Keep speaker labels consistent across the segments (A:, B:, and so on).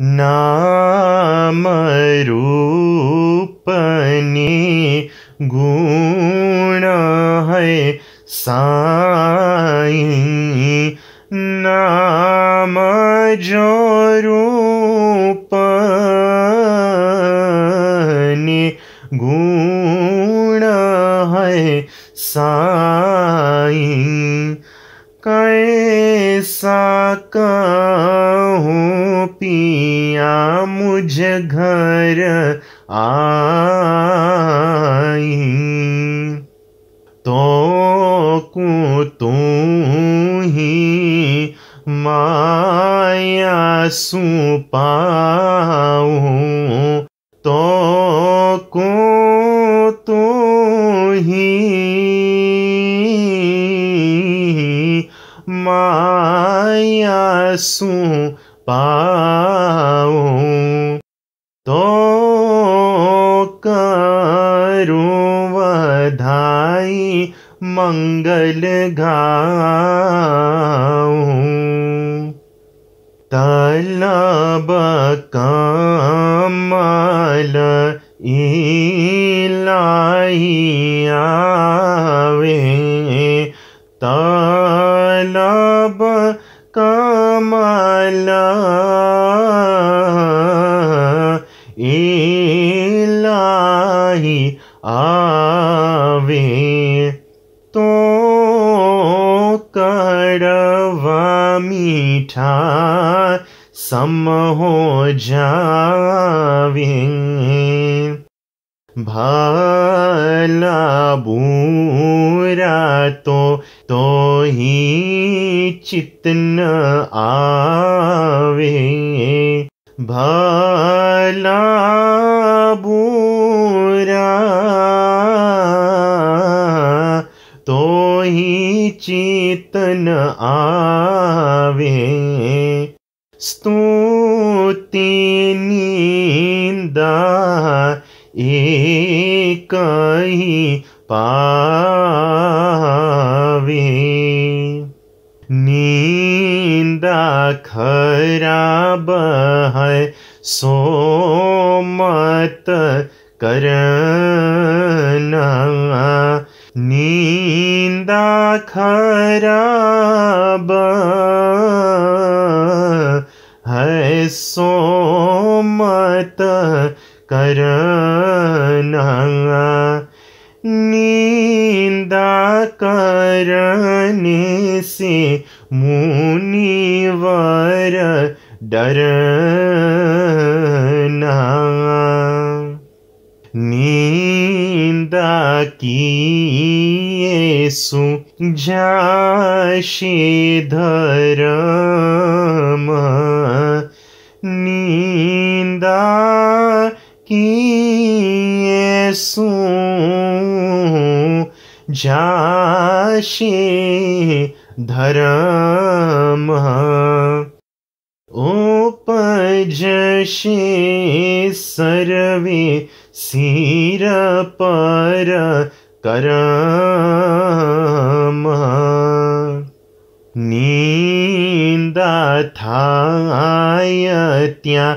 A: नाम रूपनी गुण है साई। नाम जो रूपने कैसा कहूँ पिया मुझ घर आई। तो कु तू ही माया सुपाऊँ माया सु पाऊँ। तो करूँ वधाई मंगल गाऊँ। तलब कमल इलाई आवे। तलब कमल इलाई आवे तो करवा मीठा सम हो जावे। भला बुरा तो तो ही चितन आवे। भला बुरा तो ही चेतन आवे। स्तुति निंदा एक ही पावे। नींदा खराब है सो मत करना। नींदा खराब है सो मत करना। निंदा करने से मुनिवर डरना। निंदा किए सु जाशे धर्म। निंदा किए सु जाशे धर्म। उपजशे सर्वे सिर पर करम। निंदा थाय त्या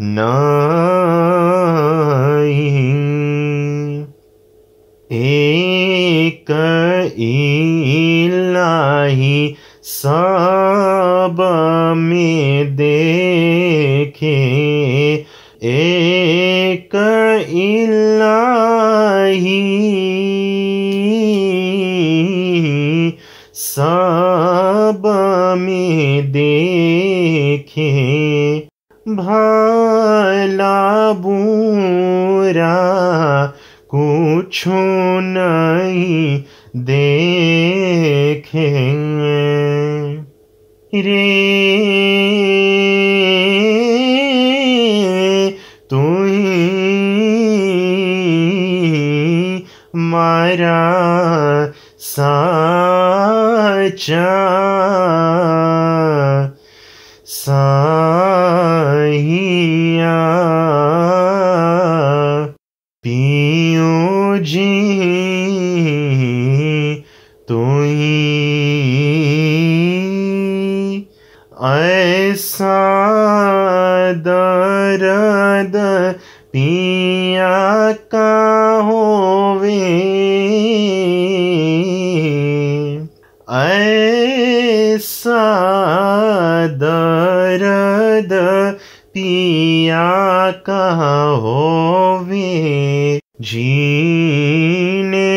A: नहीं एक इलाही सब में देखे। एक इलाही कुछो नहीं देखेंगे। रे तू ही मारा साचा साहिया। दर्द पिया का होवे ऐसा दर्द पिया का होवे जीने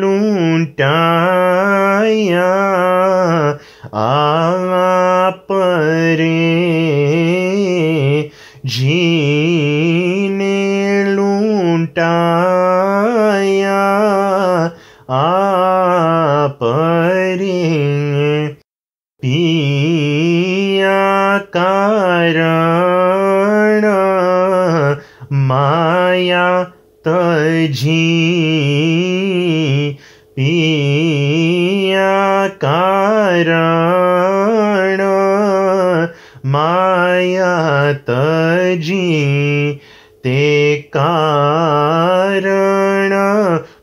A: लूटाया आप जीने लूटाया आप पिया कारण माया तजी पिया कारण माया तजी ते कारण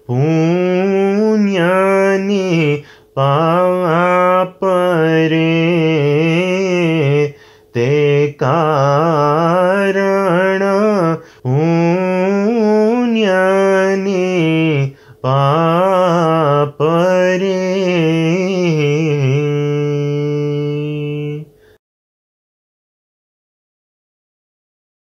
A: पुण्यानी पाप रे ते कारण पुण्यानी पा